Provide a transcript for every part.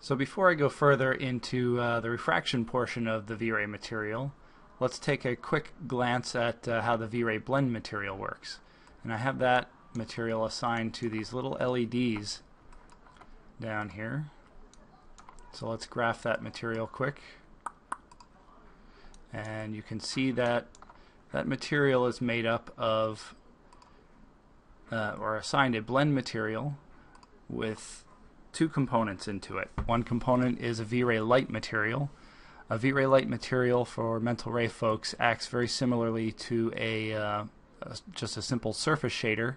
So before I go further into uh, the refraction portion of the V-Ray material, let's take a quick glance at uh, how the V-Ray blend material works. And I have that material assigned to these little LEDs down here. So let's graph that material quick. And you can see that that material is made up of uh, or assigned a blend material with two components into it. One component is a V-Ray light material. A V-Ray light material for mental ray folks acts very similarly to a, uh, a just a simple surface shader,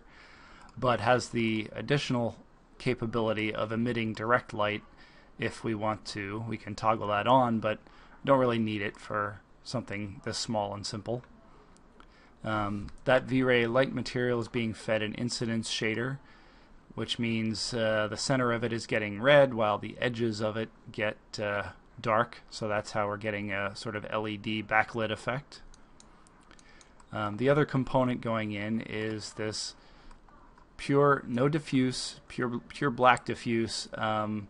but has the additional capability of emitting direct light if we want to. We can toggle that on, but don't really need it for something this small and simple. Um, that V-Ray light material is being fed an incidence shader which means uh, the center of it is getting red while the edges of it get uh, dark. So that's how we're getting a sort of LED backlit effect. Um, the other component going in is this pure, no diffuse, pure, pure black diffuse, um,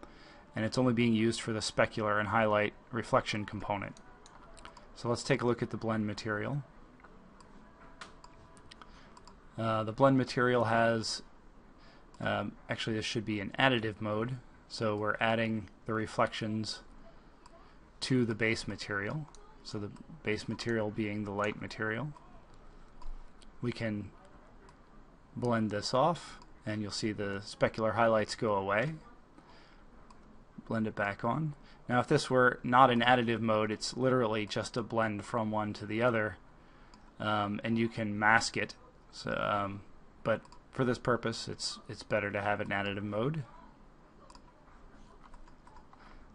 and it's only being used for the specular and highlight reflection component. So let's take a look at the blend material. Uh, the blend material has um, actually, this should be an additive mode. So we're adding the reflections to the base material. So the base material being the light material. We can blend this off and you'll see the specular highlights go away. Blend it back on. Now if this were not in additive mode, it's literally just a blend from one to the other. Um, and you can mask it. So, um, but for this purpose, it's it's better to have it in additive mode.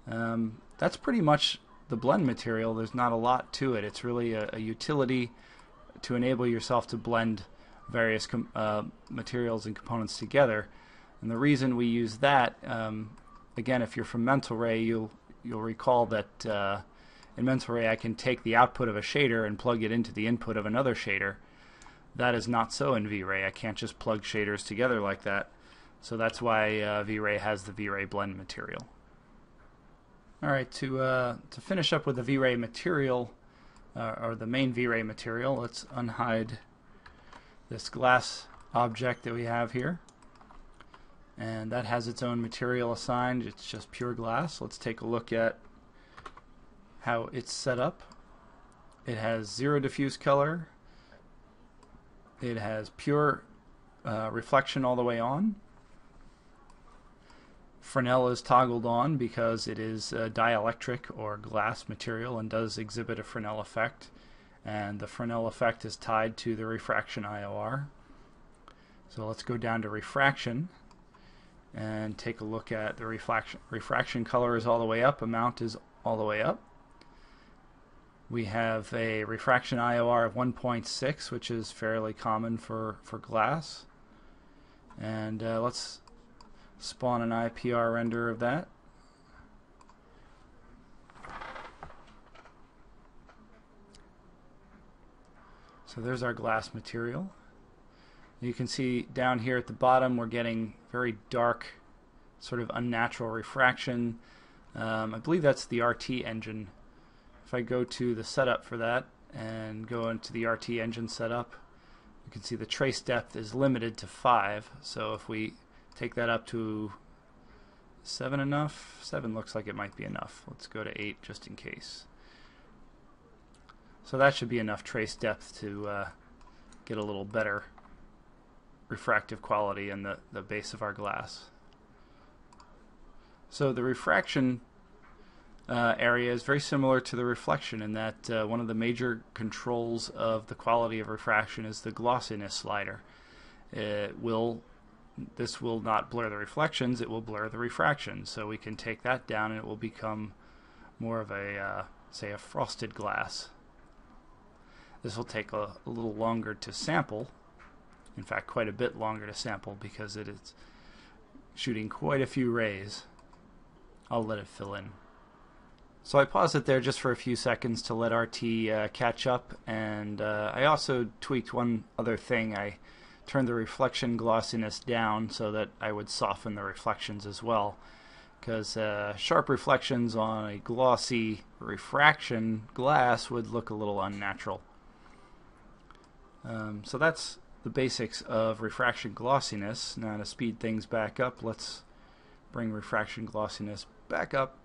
Um, that's pretty much the blend material. There's not a lot to it. It's really a, a utility to enable yourself to blend various uh, materials and components together. And the reason we use that, um, again, if you're from Mental Ray, you'll you'll recall that uh, in Mental Ray I can take the output of a shader and plug it into the input of another shader. That is not so in V-Ray. I can't just plug shaders together like that. So that's why uh, V-Ray has the V-Ray blend material. Alright, to, uh, to finish up with the V-Ray material, uh, or the main V-Ray material, let's unhide this glass object that we have here. And that has its own material assigned. It's just pure glass. Let's take a look at how it's set up. It has zero diffuse color, it has pure uh, reflection all the way on. Fresnel is toggled on because it is dielectric or glass material and does exhibit a Fresnel effect. And the Fresnel effect is tied to the refraction IOR. So let's go down to refraction and take a look at the refraction. Refraction color is all the way up, amount is all the way up. We have a refraction IOR of 1.6, which is fairly common for, for glass. And uh, let's spawn an IPR render of that. So there's our glass material. You can see down here at the bottom we're getting very dark, sort of unnatural refraction. Um, I believe that's the RT engine if I go to the setup for that and go into the RT engine setup, you can see the trace depth is limited to 5. So if we take that up to 7 enough, 7 looks like it might be enough. Let's go to 8 just in case. So that should be enough trace depth to uh, get a little better refractive quality in the, the base of our glass. So the refraction uh, area is very similar to the reflection in that uh, one of the major controls of the quality of refraction is the glossiness slider. It will this will not blur the reflections, it will blur the refraction. So we can take that down and it will become more of a, uh, say, a frosted glass. This will take a, a, little longer to sample. In fact, quite a bit longer to sample because it is shooting quite a few rays. I'll let it fill in. So I paused it there just for a few seconds to let RT uh, catch up, and uh, I also tweaked one other thing. I turned the reflection glossiness down so that I would soften the reflections as well. because uh, sharp reflections on a glossy refraction glass would look a little unnatural. Um, so that's the basics of refraction glossiness. Now to speed things back up, let's bring refraction glossiness back up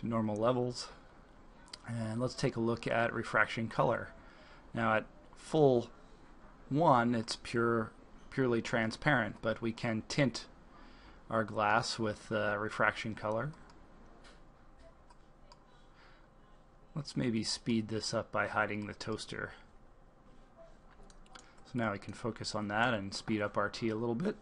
to normal levels. And let's take a look at refraction color. Now at full 1, it's pure, purely transparent, but we can tint our glass with uh, refraction color. Let's maybe speed this up by hiding the toaster. So now we can focus on that and speed up RT a little bit.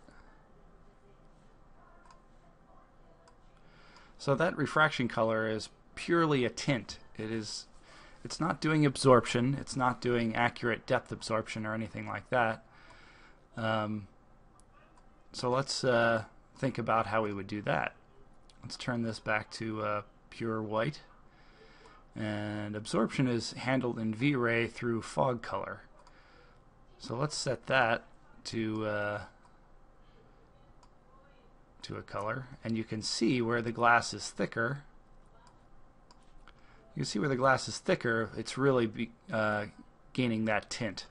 So that refraction color is purely a tint. It is it's not doing absorption, it's not doing accurate depth absorption or anything like that. Um, so let's uh, think about how we would do that. Let's turn this back to uh, pure white. And absorption is handled in V-Ray through fog color. So let's set that to uh, to a color, and you can see where the glass is thicker. You can see where the glass is thicker, it's really be, uh, gaining that tint.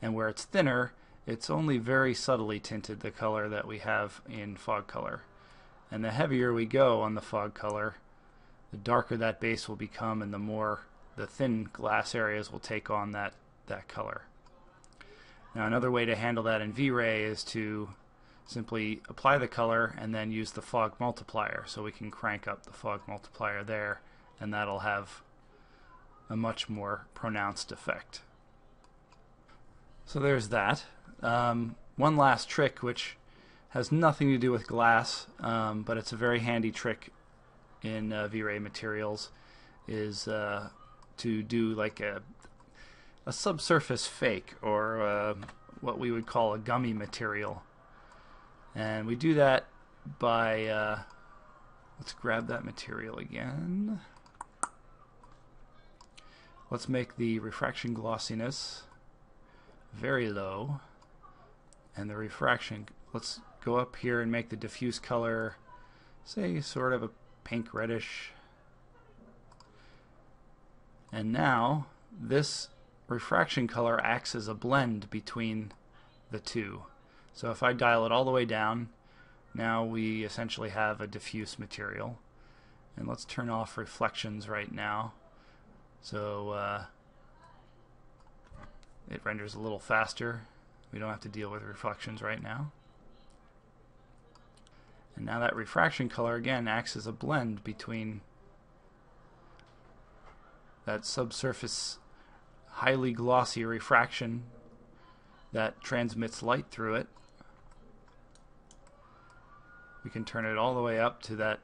And where it's thinner, it's only very subtly tinted the color that we have in fog color. And the heavier we go on the fog color, the darker that base will become and the more the thin glass areas will take on that, that color. Now another way to handle that in V-Ray is to simply apply the color and then use the fog multiplier. So we can crank up the fog multiplier there and that'll have a much more pronounced effect. So there's that. Um, one last trick which has nothing to do with glass, um, but it's a very handy trick in uh, V-Ray materials, is uh, to do like a a subsurface fake or uh, what we would call a gummy material. And we do that by, uh, let's grab that material again. Let's make the refraction glossiness very low. And the refraction, let's go up here and make the diffuse color, say, sort of a pink reddish. And now, this refraction color acts as a blend between the two. So if I dial it all the way down, now we essentially have a diffuse material. And let's turn off reflections right now. So uh, it renders a little faster. We don't have to deal with reflections right now. And now that refraction color again acts as a blend between that subsurface highly glossy refraction that transmits light through it. We can turn it all the way up to that.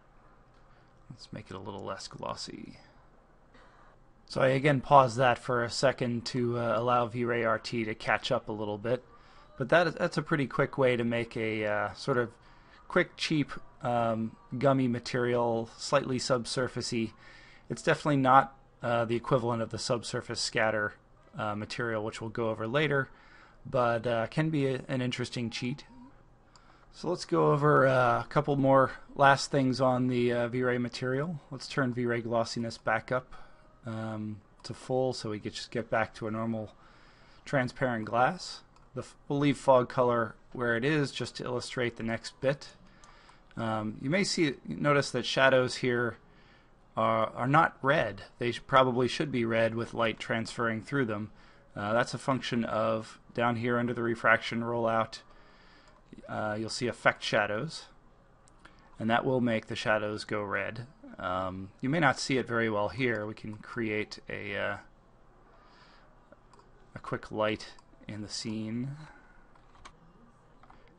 Let's make it a little less glossy. So I again pause that for a second to uh, allow V-Ray RT to catch up a little bit. But that is, that's a pretty quick way to make a uh, sort of quick, cheap, um, gummy material, slightly subsurfacey. It's definitely not uh, the equivalent of the subsurface scatter uh, material, which we'll go over later, but uh, can be a, an interesting cheat. So let's go over uh, a couple more last things on the uh, V-Ray material. Let's turn V-Ray glossiness back up um, to full so we can just get back to a normal transparent glass. The, we'll leave fog color where it is just to illustrate the next bit. Um, you may see notice that shadows here are, are not red. They sh probably should be red with light transferring through them. Uh, that's a function of down here under the refraction rollout, uh, you'll see effect shadows, and that will make the shadows go red. Um, you may not see it very well here. We can create a, uh, a quick light in the scene.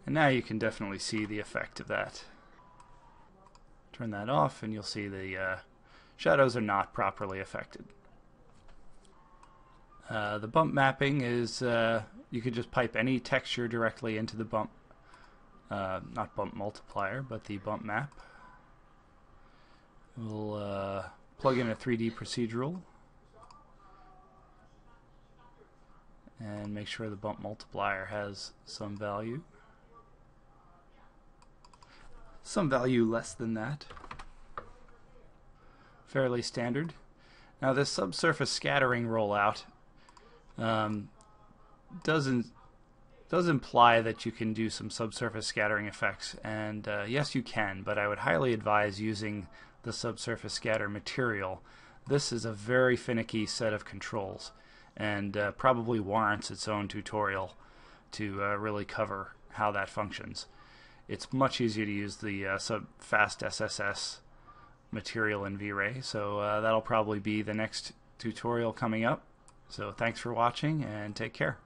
And now you can definitely see the effect of that. Turn that off and you'll see the uh, shadows are not properly affected. Uh, the bump mapping is uh, you could just pipe any texture directly into the bump, uh, not bump multiplier, but the bump map. We'll uh, plug in a 3D procedural and make sure the bump multiplier has some value. some value less than that. Fairly standard. Now this subsurface scattering rollout um, doesn't does imply that you can do some subsurface scattering effects, and uh, yes, you can, but I would highly advise using the subsurface scatter material. This is a very finicky set of controls, and uh, probably warrants its own tutorial to uh, really cover how that functions. It's much easier to use the uh, sub fast SSS material in V-Ray, so uh, that'll probably be the next tutorial coming up. So thanks for watching and take care.